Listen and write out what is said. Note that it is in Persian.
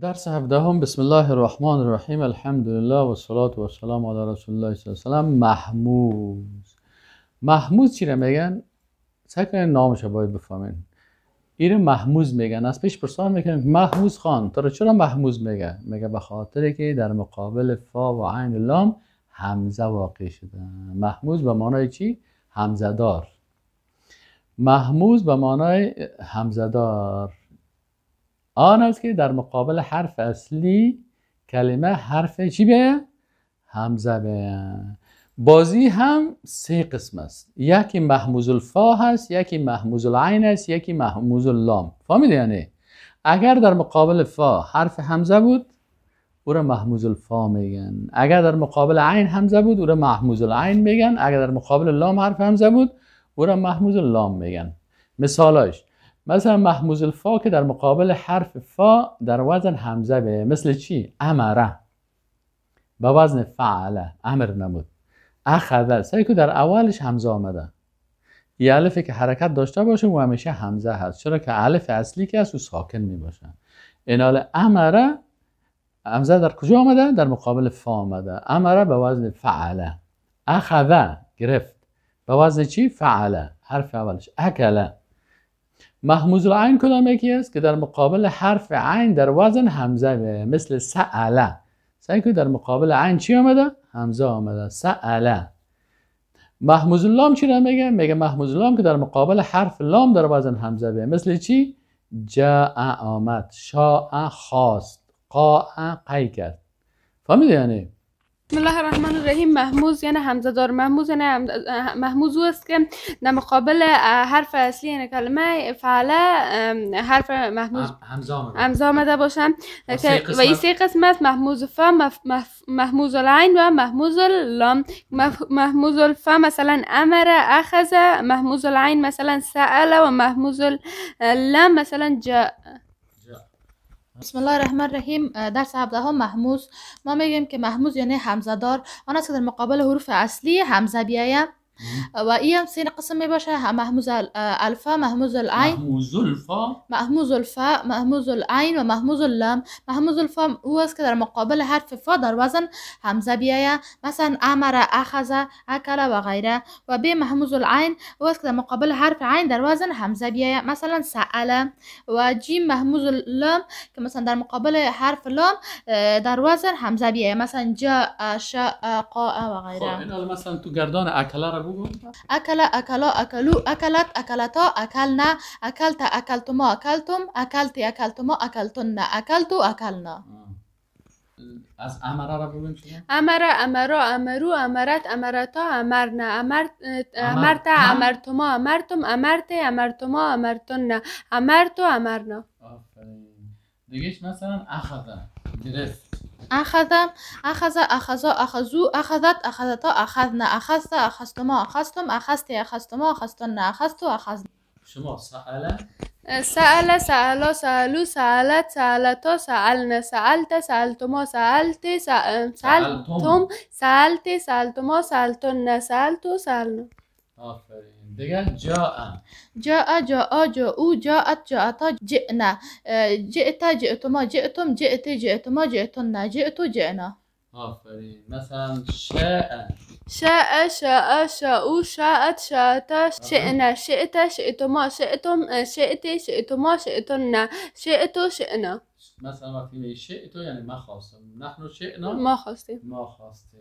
درس هفدهم. بسم الله الرحمن الرحیم. الحمد لله و صلاة و سلام علی رسول الله صلی الله علیه و محموز محموز چی میگن؟ سعی کنین نامش رو باید بفهمین. این محموز میگن. از پیش پرسان می‌کنن محموز خان تو چرا محموز میگه میگه به خاطر که در مقابل فا و عین لام همزه واقع شده. محموز به معنای چی؟ همزه دار محموز به معنای همزه دار آن است که در مقابل حرف اصلی کلمه حرف چی بیه؟ همزه بیه بازی هم سه قسم است. یکی محموز الفا هست یکی محموز العین است یکی محموز اللام. فهمیده یعنی؟ اگر در مقابل فا حرف همزه بود او را محموز الفا میگن. اگر در مقابل عین همزه بود او را محموز العین میگن. اگر در مقابل لام حرف همزه بود او را محموز اللام میگن. مثالاش مثلا محموز الفا که در مقابل حرف فا در وزن همزه به مثل چی؟ امره. به وزن فعله. امر نمود. اخذه سعی که در اولش همزه آمده. یه الفی که حرکت داشته باشه و همیشه همزه هست. چرا که الف اصلی که هست و ساکن می باشه این امره. همزه در کجا آمده؟ در مقابل فا آمده. امره به وزن فعله. اخذه گرفت. به وزن چی؟ فعله. حرف اولش. اکله. محموز العین کدام یکی است که در مقابل حرف عین در وزن همزه به مثل سعله سعی که در مقابل عین چی آمده؟ همزه آمده سعله محموز اللام چی را میگه؟ میگه محموز اللام که در مقابل حرف لام در وزن همزه به مثل چی؟ جاء آمد شاء خواست قاء قی کرد فهمیده یعنی؟ بسم الله الرحمن الرحیم. محموز یعنی همزه دار محموز یعنی محموز است که در مقابل حرف اصلی یعنی کلمه فعله حرف محموز همزه آمده. باشه. و این سه قسمت محموز فا محموز العین و محموز اللام. محموز الفا مثلا امر اخذ. محموز العین مثلا سأل و محموز اللام مثلا جاء. بسم الله الرحمن الرحیم. درس هفده محموز ما میگیم که محموز یعنی همزه دار. آن است که در مقابل حروف اصلی همزه بیاید. أه، وإيام سين قسم باشا مهموز الألفا أه، مهموز العين مهموز الفا. مهموز الفا مهموز العين ومهموز اللام. مهموز الفا هو كده مقابل حرف فا در وزن همزة بيايا مثلا أمر أخذ أكل وغيره. و ب مهموز العين هو كده مقابل حرف عين در وزن همزة بيايا مثلا سأل. و جيم مهموز اللام که مثلا در مقابل حرف لام أه، در وزن همزه بیاید مثلا جا شا قا و غیره خب مثلا تو گردان اکلا رو أكل أكلا أكلوا أكلت أكلتا أكلنا أكلت أكلتما أكلتم أكلت أكلتما أكلتن أكلت أكلنا. از امره را بگویم أمر امرا أمرو أمرت امرتا أمرنا أمرت امرت امرتما أمرتم امرت امرتما أمرتن أمرتو أمرنا. دیگهش مثلا أخذ گرفت أخذ أخذ أخذا أخذوا أخذت أخذتا أخذنا أخذت أخذتما أخذتم أخذت أخذتما أخذتن أخذت أخذنا شما سأل سأل سألا سألوا سألت سألتا سألنا سألت سألتما سألت سألتم سألت سألتما سألتن سألتو سألنا آفرین دیگه جاء. جاء جاء جاءوا جاءت جاءتا جئنا. جئت جئتما جئتم جئت جئتما جئتن جئت جئنا. آفرین. مثلا شاء. شاء شاء شاءوا شاءت شاءتا شئنا. شئت شئتما شئتم شئت شئتما شئتن شئت شئنا. مثلا وقتی می شئتو یعنی ما خواستم نحن شئنا؟ ما خواستیم. ما خواستیم.